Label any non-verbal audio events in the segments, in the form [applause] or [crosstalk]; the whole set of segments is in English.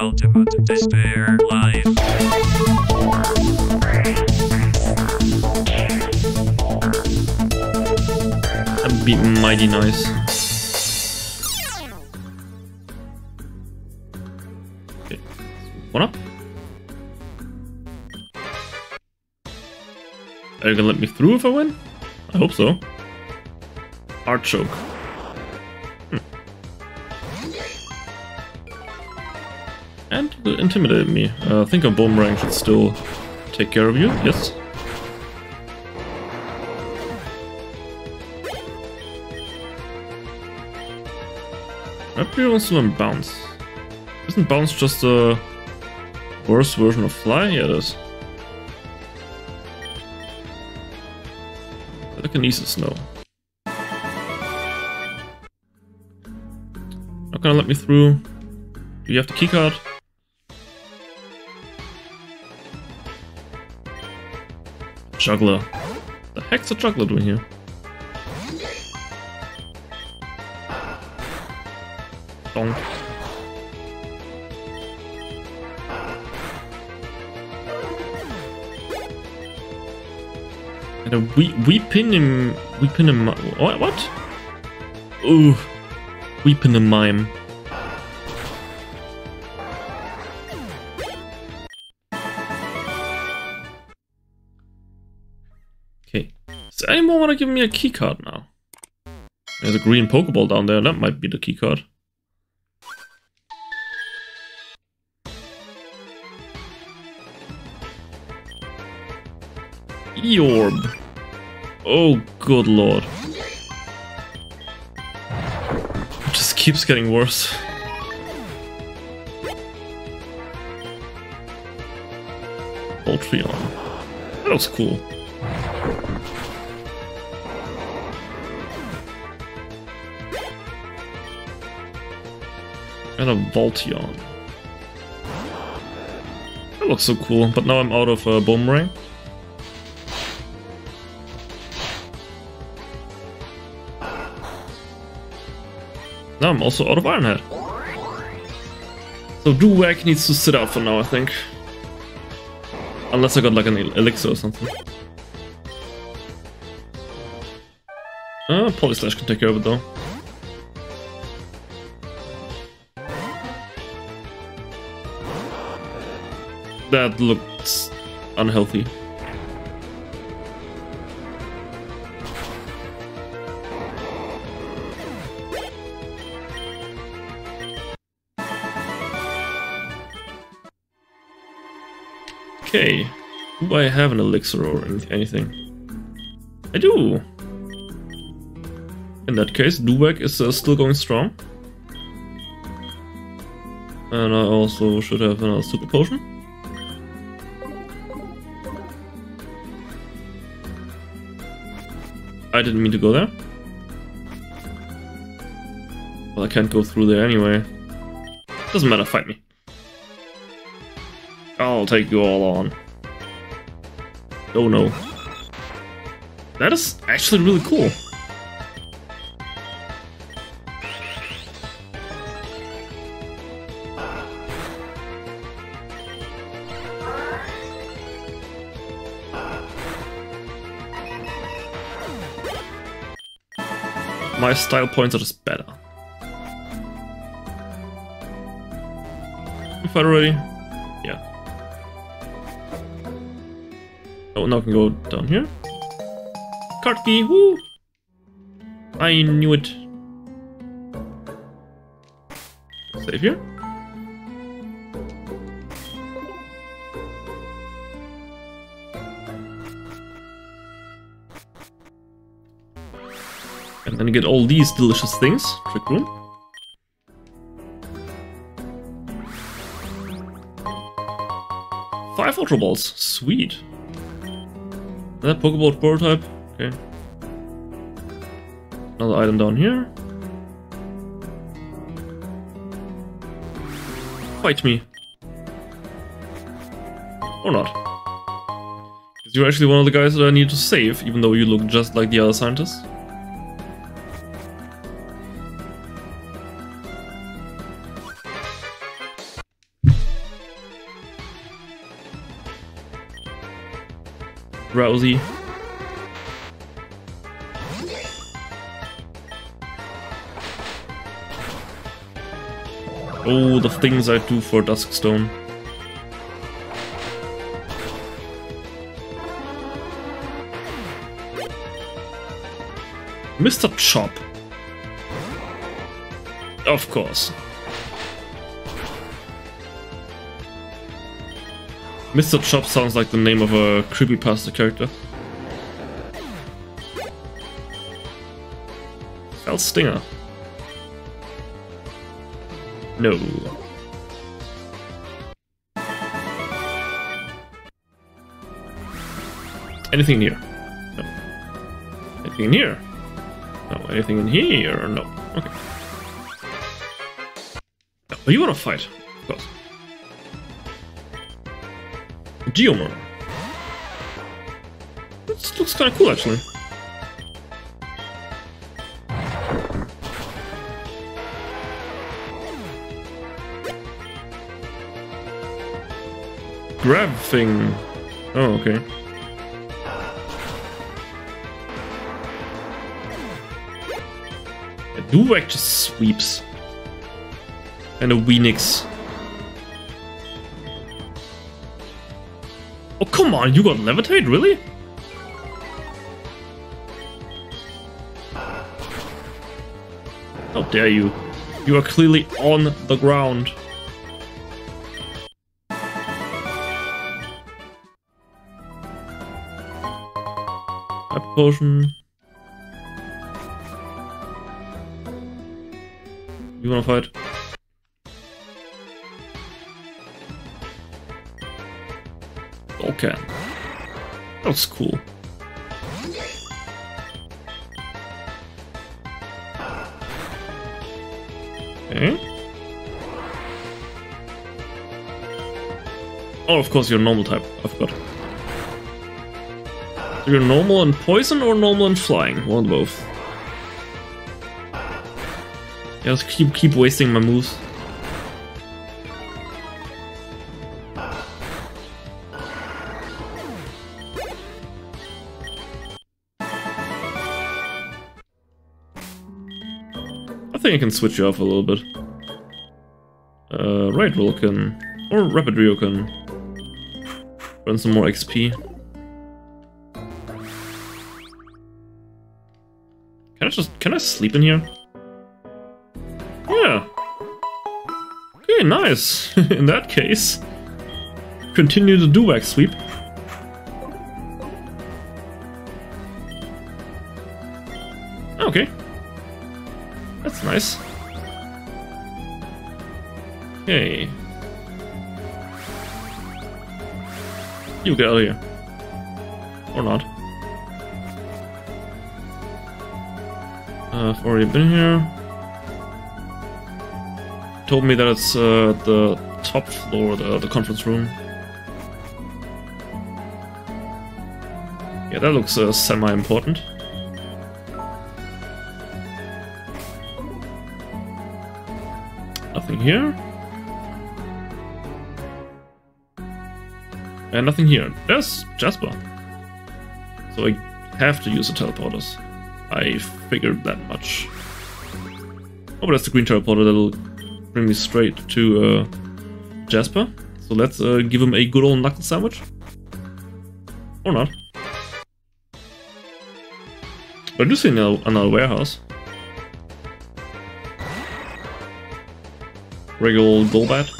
Ultimate Despair Live. That'd be mighty nice. Are you gonna let me through if I win? I hope so. Archoke. Intimidated me. Uh, I think a boomerang should still take care of you. Yes. Maybe wants to learn bounce. Isn't bounce just a worse version of fly? Yeah, it is. Telekinesis, no. Not gonna let me through. Do you have the keycard? Juggler. The heck's a juggler doing here? Donk. And we we pin him we pin him what what? Ooh, we pin him mime. Anyone want to give me a keycard now? There's a green Pokeball down there. That might be the keycard. Eorb. Oh, good lord. It just keeps getting worse. Ultreon. That was cool. And a Voltion. That looks so cool, but now I'm out of uh, Boomerang. Now I'm also out of Iron Head. So Douwak needs to sit out for now, I think. Unless I got like an el- elixir or something. Uh, Polyslash can take it though. That looks unhealthy. Okay. Do I have an elixir or anything? I do! In that case, Douwak is uh, still going strong. And I also should have another super potion. I didn't mean to go there. Well, I can't go through there anyway. Doesn't matter, fight me. I'll take you all on. Oh no. That is actually really cool. My style points are just better. If I already? Yeah. Oh, now I can go down here. Card key, woo! I knew it. Save here. And get all these delicious things. Trick room. Five Ultra Balls. Sweet. That Pokeball prototype. Okay. Another item down here. Fight me. Or not. Because you're actually one of the guys that I need to save, even though you look just like the other scientists. Rousey. Oh, the things I do for Duskstone. Mr. Chop. Of course. Mr. Chop sounds like the name of a creepypasta character. Fell Stinger. No. Anything here? No. Anything in here? No. Anything in here? No. Okay. Oh, you wanna fight? Geomon. This looks kinda cool actually. grab thing. Oh, okay. A Douwak just sweeps. And a Weenix. Come on, you got levitate, really? How dare you? You are clearly on the ground. potion. You wanna fight? Okay. That's cool. Okay. Oh, of course, you're normal type. I forgot. You're normal and poison or normal and flying? One both. Yeah, let's keep keep wasting my moves. Think I can switch you off a little bit. Uh, right can, or rapid Rio can run some more XP. Can I just, can I sleep in here? Yeah. Okay, nice. [laughs] in that case, continue the Douwak sweep. Okay. Nice. Okay. You get out of here. Or not. Uh, I've already been here. Told me that it's uh, the top floor, the, the conference room. Yeah, that looks uh, semi-important. Here. And nothing here. There's Jasper. So I have to use the teleporters. I figured that much. Oh, but that's the green teleporter that'll bring me straight to uh, Jasper. So let's uh, give him a good old knuckle sandwich. Or not. But I do see another, another warehouse. Regular old Golbat.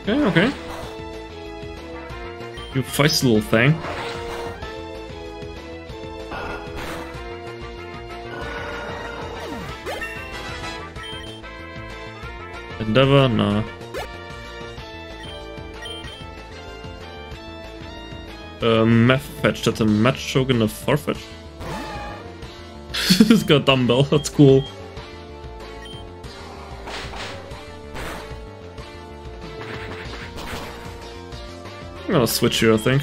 Okay, okay. You feisty little thing. Endeavor? No. Uh, Meth Fetch, that's a match token of Farfetch. It's got a dumbbell, that's cool. I'm gonna switch here, I think.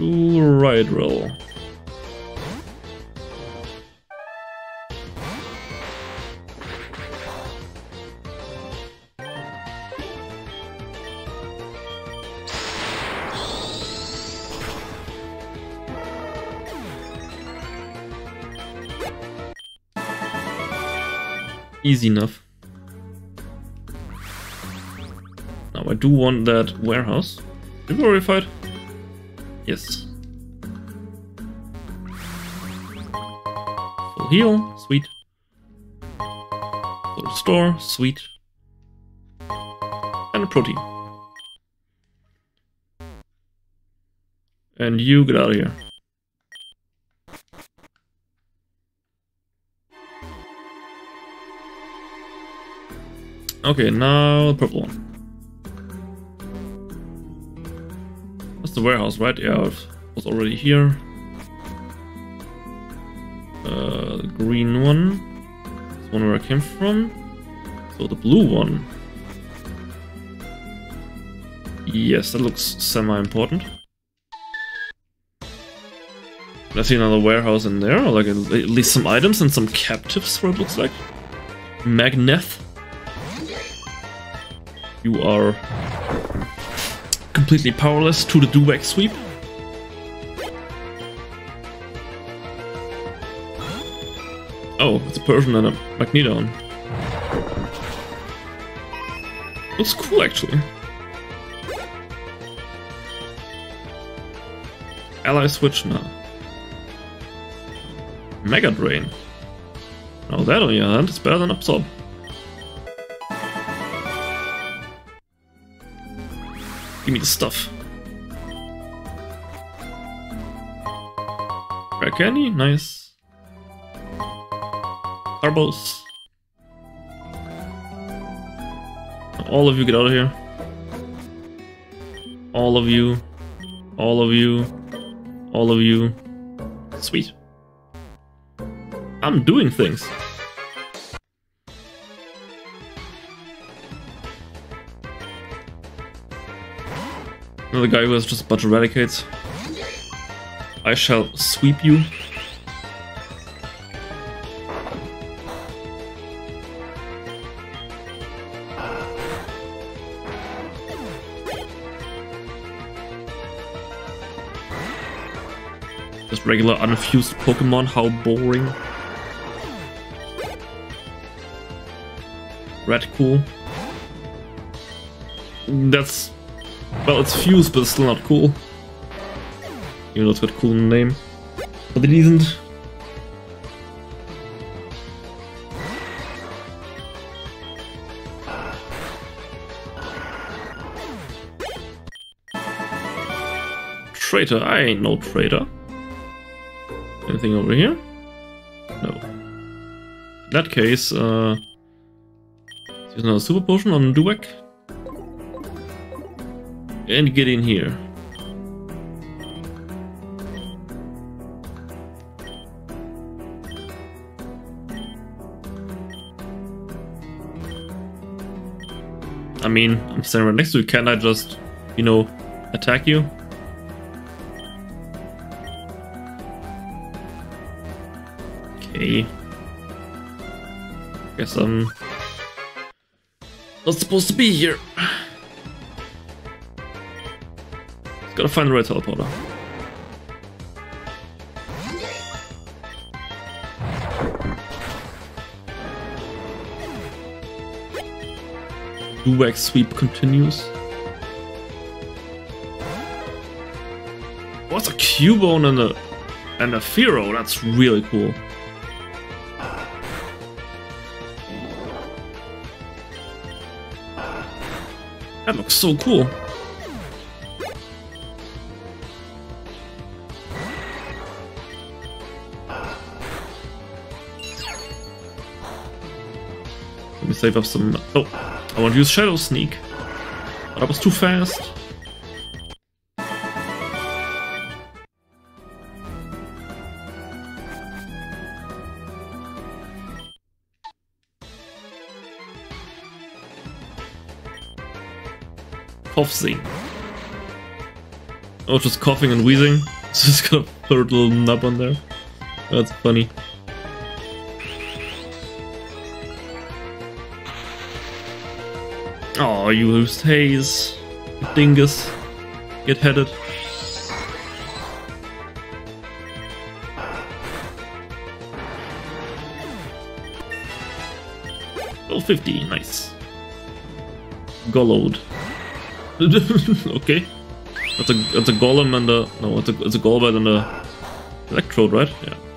Right roll. Easy enough. Now I do want that warehouse. We already? Yes. Full heal, sweet. Full restore, sweet. And a protein. And you get out of here. Okay, now the purple one. That's the warehouse, right? Yeah, it was already here. Uh, green one. This one where I came from. So the blue one. Yes, that looks semi-important. I see another warehouse in there, or like at least some items and some captives, what it looks like. Magneth. You are completely powerless to the Douwak sweep. Oh, it's a Persian and a Magneton. Looks cool actually. Ally switch now. Mega Drain. Now that oh, on your hand is better than Absorb. Give me the stuff. Rare candy, nice. Carbos. All of you get out of here. All of you. All of you. All of you. Sweet. I'm doing things. Another guy who has just a bunch of eradicates. I shall sweep you. Just regular unfused Pokemon, how boring. Red cool. That's well, it's fused, but it's still not cool. Even though it's got a cool name. But it isn't. Traitor, I ain't no traitor. Anything over here? No. In that case, uh... Use another super potion on Douwak and get in here. I mean, I'm standing right next to you. Can I just, you know, attack you? Okay. Guess I'm not supposed to be here. Gotta find the right teleporter. Douwak sweep continues. What's a Cubone and a and a Fearow? That's really cool. That looks so cool. Save up some... Oh, I want to use Shadow Sneak. But I was too fast. Coughing. Oh, just coughing and wheezing. [laughs] Just gonna put a little nub on there. That's funny. Oh, you used haze. Dingus. Get headed. Level 50, nice. Gollowed. [laughs] okay. That's a that's a golem and a no, it's a it's a golbat and a electrode, right? Yeah.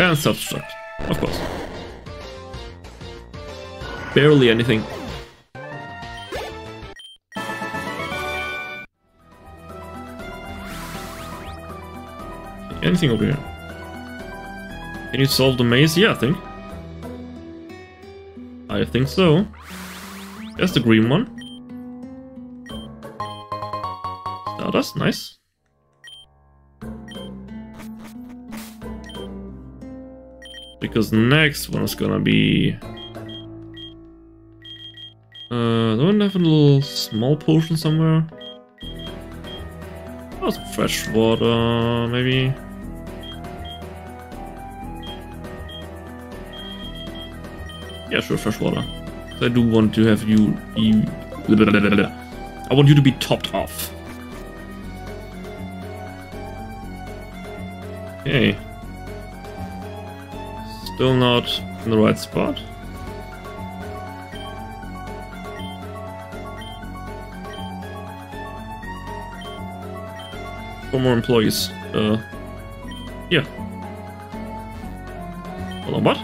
And self-destruct, of course. Barely anything. Anything over here? Can you solve the maze? Yeah, I think. I think so. There's the green one. Stardust, nice. Because next one is gonna be... Uh, don't have a little small potion somewhere? Oh, some fresh water, maybe. Yeah, sure, fresh water. I do want to have you be. I want you to be topped off. Okay. Still not in the right spot. Four more employees. Uh, yeah. Hold on, what?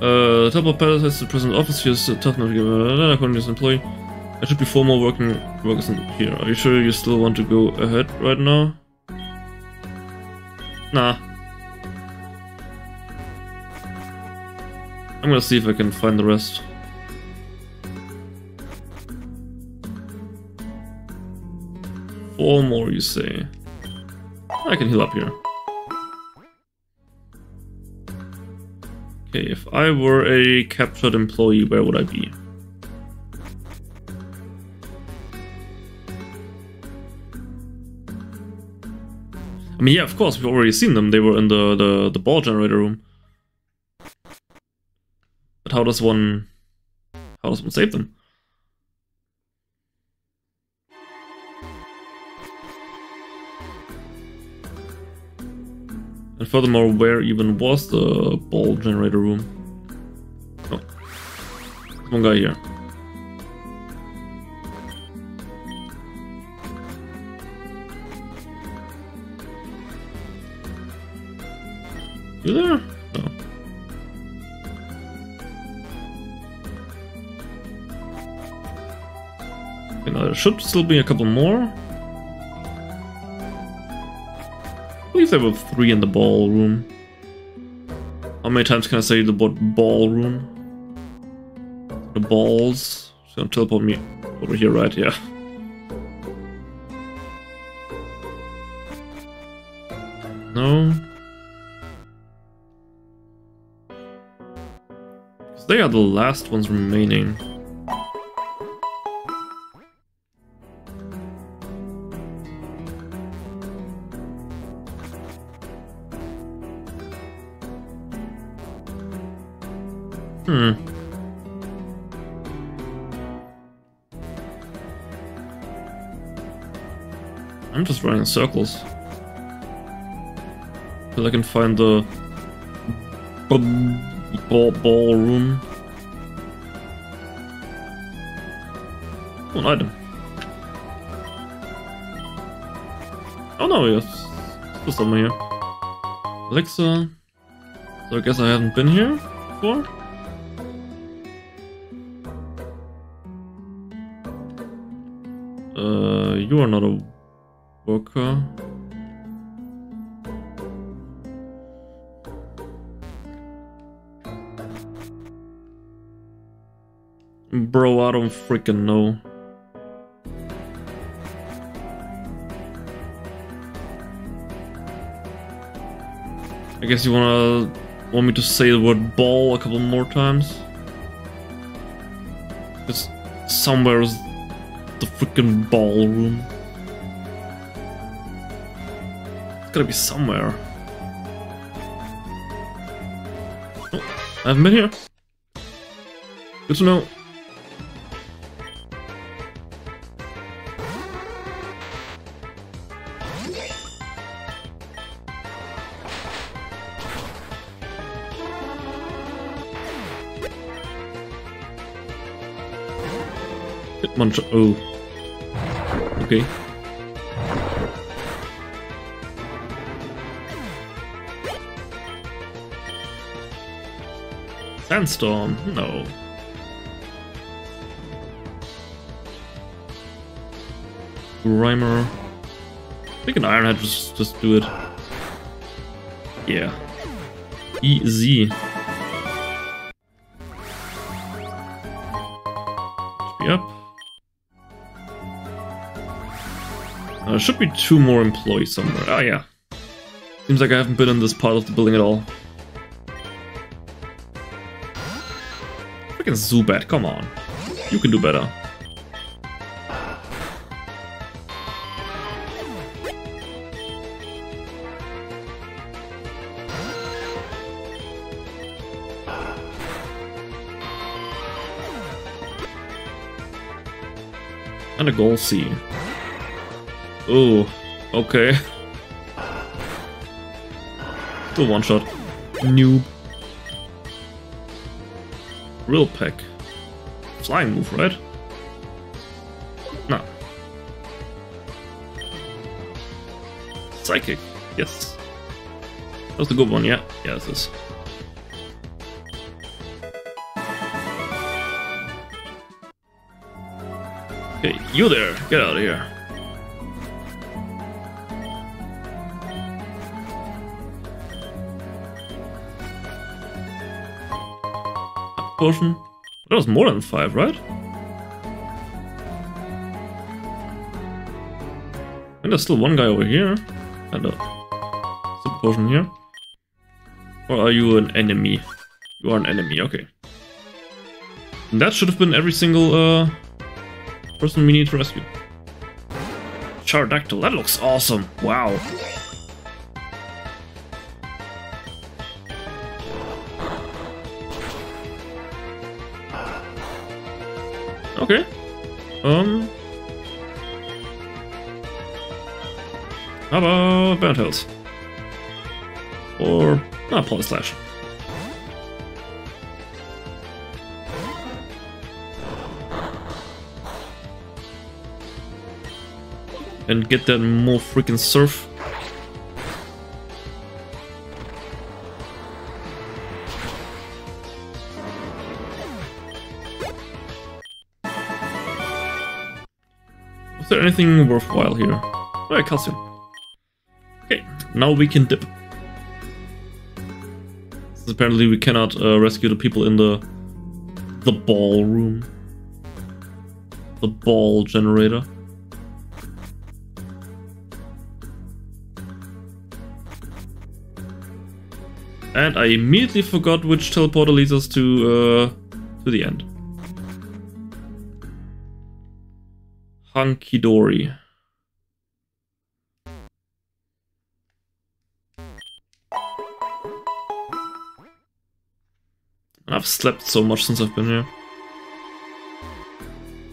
Uh, top of palace has the present office here is a tough enough to give to this employee. There should be four more working workers in here. Are you sure you still want to go ahead right now? Nah. I'm gonna see if I can find the rest. Four more, you say? I can heal up here. Okay, if I were a captured employee, where would I be? I mean, yeah, of course, we've already seen them. They were in the, the, the ball generator room. How does one... How does one save them? And furthermore, where even was the ball generator room? Oh. One guy here. Should still be a couple more. I believe there were three in the ballroom. How many times can I say the word ballroom? The balls. It's gonna teleport me over here, right? Yeah. No. They are the last ones remaining. In circles. Till I can find the ball ballroom. Oh, an item. Oh no, yes. There's something here. Elixir. So I guess I haven't been here before? Uh, you are not a Bro, I don't freaking know. I guess you wanna want me to say the word ball a couple more times? Somewhere is the freaking ballroom. gotta be somewhere. Oh, I haven't been here. Good to know. Hitmonchan- oh. Okay. Sandstorm, no. Grimer. I think an Ironhead just just do it. Yeah. Easy. Be up. Uh, there should be two more employees somewhere. Oh yeah. Seems like I haven't been in this part of the building at all. Freaking Zubat, come on. You can do better. And a goal C. Oh, okay. [laughs] Still one shot. Noob. Real peck. Flying move, right? No. Psychic. Yes. That's the good one, yeah. Yeah, this is. Okay, you there. Get out of here. Potion. That was more than five, right? And there's still one guy over here. And a super potion here. Or are you an enemy? You are an enemy, okay. And that should have been every single uh, person we need to rescue. Charodactyl, that looks awesome. Wow. Okay. Um. How about Bound Hills? Or not Poly Slash. And get that more freaking surf. Was there anything worthwhile here? Oh, calcium. Okay, now we can dip. Since apparently we cannot uh, rescue the people in the the ballroom. The ball generator. And I immediately forgot which teleporter leads us to uh, to the end. Hunky dory. I've slept so much since I've been here.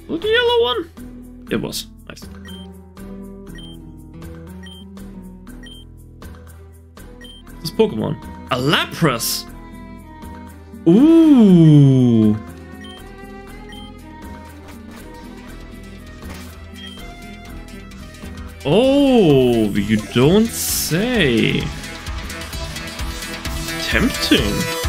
Was the yellow one? It was. Nice. This Pokemon. A Lapras! Ooh! Oh, you don't say. Tempting.